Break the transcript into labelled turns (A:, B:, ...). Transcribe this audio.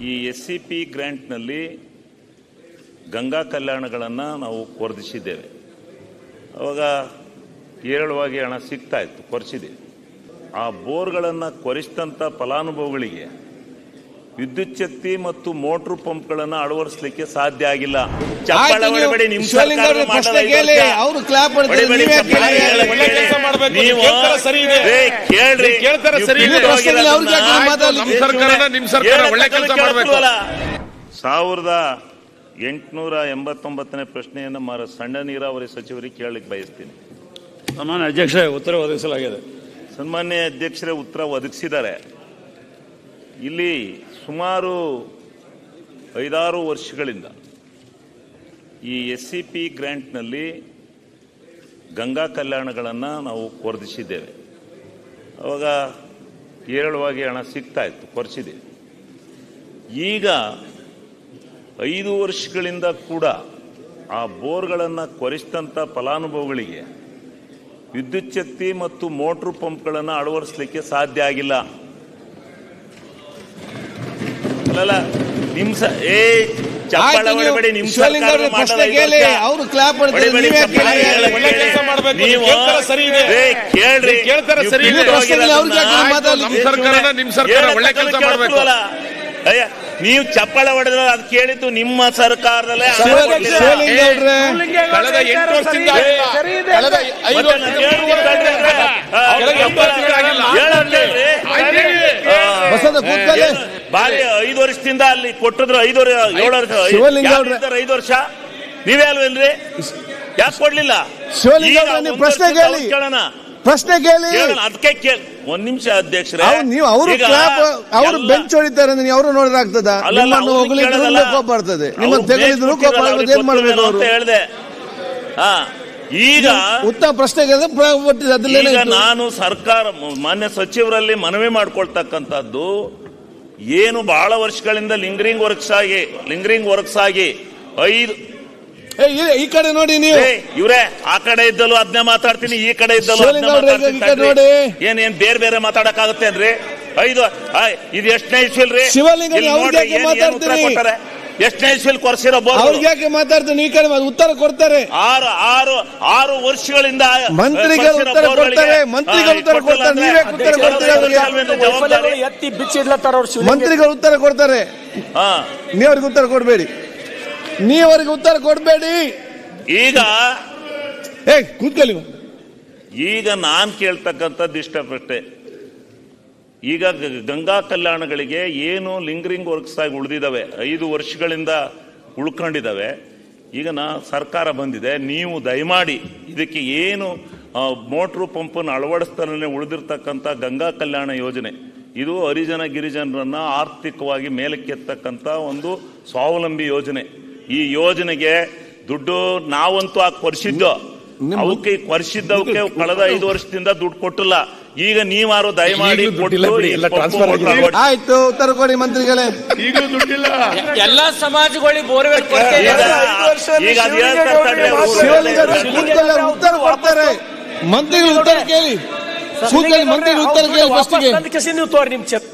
A: ಈ S C P ಗ್ರ್ಯಾಂಟ್ನಲ್ಲಿ ಗಂಗಾ ಕಲ್ಯಾಣಗಳನ್ನು ನಾವು ಕೊರದಿಸಿದ್ದೇವೆ ಅವಾಗ ಹೇರಳವಾಗಿ ಹಣ ಸಿಗ್ತಾ ಇತ್ತು, ಕೊರೆಸಿದೆ. ಆ ಬೋರ್ಗಳನ್ನು ಕೊರೆಸಿದಂಥ ಫಲಾನುಭವಿಗಳಿಗೆ ವಿದ್ಯುತ್ ಮತ್ತು ಮತ್ತು ಮೋಟ್ರು ಪಂಪ್ಗಳನ್ನು ಅಳವಡಿಸಲಿಕ್ಕೆ ಸಾಧ್ಯ ಆಗಿಲ್ಲ. ಸಾವಿರದ ಎಂಟುನೂರ ಎಂಬತ್ತೊಂಬತ್ತನೇ ಪ್ರಶ್ನೆಯನ್ನು ಮಾರ ಸಣ್ಣ ನೀರಾವರಿ ಸಚಿವರಿಗೆ ಕೇಳಲಿಕ್ಕೆ ಬಯಸ್ತೀನಿ.
B: ಸನ್ಮಾನ್ಯ ಅಧ್ಯಕ್ಷ ಉತ್ತರ ಒದಗಿಸಲಾಗಿದೆ.
A: ಸನ್ಮಾನ್ಯ ಅಧ್ಯಕ್ಷರೇ ಉತ್ತರ ಒದಗಿಸಿದ್ದಾರೆ. ಇಲ್ಲಿ ಸುಮಾರು ಐದಾರು ವರ್ಷಗಳಿಂದ ಈ ಎಸ್ ಸಿ ಪಿ ಗ್ರ್ಯಾಂಟ್ನಲ್ಲಿ ಗಂಗಾ ಕಲ್ಯಾಣಗಳನ್ನು ನಾವು ಕೊರದಿಸಿದ್ದೇವೆ ಅವಾಗ ಹೇರಳವಾಗಿ ಹಣ ಸಿಗ್ತಾ ಇತ್ತು ಕೊರೆಸಿದೆ ಈಗ ಐದು ವರ್ಷಗಳಿಂದ ಕೂಡ ಆ ಬೋರ್ಗಳನ್ನು ಕೊರೆಸಿದಂಥ ಫಲಾನುಭವಿಗಳಿಗೆ ವಿದ್ಯುಚ್ಛಕ್ತಿ ಮತ್ತು ಮೋಟ್ರು ಪಂಪ್ಗಳನ್ನು ಅಳವಡಿಸಲಿಕ್ಕೆ ಸಾಧ್ಯ ಆಗಿಲ್ಲ. ಅಲ್ಲಲ್ಲ ನಿಮ್ ಏ ಚಪ್ಪಾಳೆ ನಿಮ್
C: ಅವರು
D: ಕ್ಲಾಪ್ ಸರಿ ಇದೆ.
A: ಏ, ಕೇಳ್ರಿ.
D: ನೀವು ಕೇಳ್ತಾರೆ ಸರಿ ಇದೆ.
A: ಬಿಟ್ಟು
C: ಯಾಕೆ
A: ಹೋಗಿರೋದನ್ನ
C: ಮಾತಾಡ್ಲಿಕ್ಕೆ?
D: ನಿಮ್ಮ ಸರ್ಕಾರ ಒಳ್ಳೆ ಕೆಲಸ ಮಾಡ್ಬೇಕು.
A: ಅಯ್ಯ ನೀವು ಚಪ್ಪಾಳೆ ಹೊಡೆದ್ರೆ ಅದು ಕೇಳಿದ್ದು ನಿಮ್ಮ ಸರ್ಕಾರದಲ್ಲೇ
D: ಕಳೆದ ಎಂಟು ವರ್ಷದಿಂದ ಆಗಿಲ್ಲ.
A: ಬಾರಿ ಐದು ವರ್ಷದಿಂದ ಅಲ್ಲಿ ಕೊಟ್ಟಿದ್ರು ಐದು ವರ್ಷ ಏಳು ವರ್ಷ.
C: ಶಿವಲಿಂಗ ಅವ್ರೆ.
A: ಐದು ವರ್ಷ? ನೀವೇ ಅಲ್ವೇನ್ರಿ? ಯಾಕೆ ಕೊಡ್ಲಿಲ್ಲ?
C: ಶಿವಲಿಂಗ
A: ಈಗ
C: ಅವ್ರೆ, ನೀವು
A: ಒಂದು
C: ಪ್ರಶ್ನೆ ಕೇಳಿ.
A: ಕೇಳೋಣ.
C: ಪ್ರಶ್ನೆ ಕೇಳಿ.
A: ಕೇಳೋಣ ಅದಕ್ಕೆ ಕೇಳಿ ಒಂದ್ ನಿಮಿಷ ಅಧ್ಯಕ್ಷರೇ.
C: ಅವ್ರು ನೀವು ಅವರು
A: ಈಗ
C: ಕ್ಲಾಪ್ ಅವರು
A: ಎಲ್ಲ-
C: ಬೆಂಚ್ ಹೊಡಿತಾರೆ ಅಂದ್ರೆ ನೀವು ಅವರು ನೋಡಿದ್ರೆ ಆಗ್ತದ?
A: ಅಲ್ಲ, ಅಲ್ಲ,
C: ನಿಮ್ಮನ್ನು ಹೊಗಳಿದ್ರು
A: ಕೇಳೋದಲ್ಲ.
C: ಕೋಪ ಬರ್ತದೆ. ನಿಮ್ಮ
A: ಅವ್ರು
C: ತೆಗೆದಿದ್ರು ಕೋಪ
A: ಬೇಸ್ಬಿಟ್ಟಿರಲ್ಲ,
C: ಬರ್ತದೆ ಏನ್
A: ಅವ್ರಿಗೆ
C: ಮಾಡ್ಬೇಕು
A: ಗೊತ್ತಿಲ್ಲ
C: ಅವರು
A: ಅಂತ ಹೇಳ್ದೆ. ಹಾ. ಈಗ
C: ಉತ್ತಮ ಪ್ರಶ್ನೆ ಕೇಳಿದ್ರೆ ಪ್ರ- ಅದ್ರಲ್ಲೇನೆ
A: ಈಗ
C: ಇತ್ತು.
A: ನಾನು ಸರ್ಕಾರ ಮಾನ್ಯ ಸಚಿವರಲ್ಲಿ ಮನವಿ ಮಾಡ್ಕೊಳ್ತಕ್ಕಂಥದ್ದು ಏನು ಬಹಳ ವರ್ಷಗಳಿಂದ ಲಿಂಗರಿಂಗ್ ವರ್ಕ್ಸ್ ಆಗಿ ಲಿಂಗರಿಂಗ್ ವರ್ಕ್ಸ್ ಆಗಿ ಐದು
C: ಈ- ಕಡೆ ನೋಡಿ ನೀವು.
A: ಏ, ಇವ್ರೇ ಆ ಕಡೆ ಇದ್ದಲು ಅದ್ನೇ ಮಾತಾಡ್ತೀನಿ ಈ ಕಡೆ ಇದ್ದಲು
C: ಶಿವಲಿಂಗ
A: ಮಾತಾಡ್ತೀನಿ.
C: ಈ ಕಡೆ
A: ತಡ್ರಿ.
C: ನೋಡಿ.
A: ಏನ್ ಏನ್ ಬೇರೆ ಬೇರೆ ಅನ್ರಿ ಐದು ಇದು ಎಷ್ಟನೇ ಇಸ್ವಿಲ್ರಿ
C: ಶಿವಲಿಂಗ
A: ಎಷ್ಟನೇ ಇಸ್ವಿಲ್ ಕೊರ್ಸಿರೋ ಬೋರ್
C: ಅವ್ರಿಗೆ ಯಾಕೆ ಮಾತಾಡ್ತಾರೆ ನೀ ಕಡೆ ಉತ್ತರ ಕೊಡ್ತಾರೆ.
A: ಆರು ಆರು ಆರು ವರ್ಷಗಳಿಂದ
C: ಮಂತ್ರಿಗಳು
A: ಕೊರ್ಸಿರೋ
C: ಉತ್ತರ
A: ಬೋರ್ಗಳಿಗೆ,
C: ಕೊಡ್ತಾರೆ, ಮಂತ್ರಿಗಳು ಉತ್ತರ
A: ಕೊಟ್ಟಿಲ್ಲ
C: ಕೊಡ್ತಾರೆ,
A: ಅಂದ್ರೆ
C: ನೀವೇ ಉತ್ತರ
A: ಕೊಡ್ತೀರ
C: ಕೊಡ್ತೀರಾ ಅವ್ರಿಗೆ?
A: ಅಲ್ವೇನ್ರಿ ಜವಾಬ್ದಾರಿ.
E: ಎತ್ತಿ ಬಿಚ್ಚಿಡ್ಲತ್ತಾರ ಅವ್ರು ಶಿವಲಿಂಗ
C: ಮಂತ್ರಿಗಳು ಉತ್ತರ ಕೊಡ್ತಾರೆ.
A: ಹಾ.
C: ನೀವರಿಗೆ ಉತ್ತರ ಕೊಡಬೇಡಿ. ನೀವರಿಗೆ ಉತ್ತರ ಕೊಡಬೇಡಿ.
A: ಈಗ
C: ಏ ಕೂತ್ಕೊಳ್ಳಿ
A: ಈಗ ನಾನ್ ಕೇಳ್ತಕ್ಕಂಥದ್ದು ಇಷ್ಟ ಪ್ರಶ್ನೆ ಈಗ ಗಂಗಾ ಕಲ್ಯಾಣಗಳಿಗೆ ಏನು ಲಿಂಗರಿಂಗ್ ವರ್ಕ್ಸ್ ಆಗಿ ಉಳಿದಿದ್ದಾವೆ? ಐದು ವರ್ಷಗಳಿಂದ ಉಳ್ಕೊಂಡಿದ್ದಾವೆ. ಈಗ ನಾ ಸರ್ಕಾರ ಬಂದಿದೆ, ನೀವು ದಯಮಾಡಿ ಇದಕ್ಕೆ ಏನು ಮೋಟ್ರು ಪಂಪನ್ನು ಅಳವಡಿಸ್ತಾನೆ ಉಳಿದಿರ್ತಕ್ಕಂಥ ಗಂಗಾ ಕಲ್ಯಾಣ ಯೋಜನೆ. ಇದು ಹರಿಜನ ಗಿರಿಜನರನ್ನು ಆರ್ಥಿಕವಾಗಿ ಮೇಲಕ್ಕೆತ್ತಕ್ಕಂಥ ಒಂದು ಸ್ವಾವಲಂಬಿ ಯೋಜನೆ. ಈ ಯೋಜನೆಗೆ ದುಡ್ಡು ನಾವಂತೂ ಆ ಕೊರ್ಸಿದ್ದು ಅವಕ್ಕೆ ವರ್ಷಿದ್ದವಕ್ಕೆ ಕಳೆದ ಐದು ವರ್ಷದಿಂದ ದುಡ್ಡು ಕೊಟ್ಟಿಲ್ಲ. ಈಗ ನೀವಾರು ದಯಮಾಡಿ.
C: ಆಯ್ತು ಉತ್ತರ ಕೊಡಿ ಮಂತ್ರಿಗಳೇ.
D: ಈಗಲೂ ದುಡ್ಡಿಲ್ಲ.
E: ಎಲ್ಲಾ ಸಮಾಜಗಳಿಗೆ ಬೋರ್ವೆಲ್
A: ಈಗ. ಈಗ
C: ಉತ್ತರ ಕೊಡ್ತಾರೆ. ಮಂತ್ರಿಗಳು ಉತ್ತರ ಕೇಳಿ. ಮಂತ್ರಿಗಳು ಉತ್ತರ ಕೇಳಿ
E: ನೀವು ತೋರಿ ನಿಮ್ ಚೆಕ್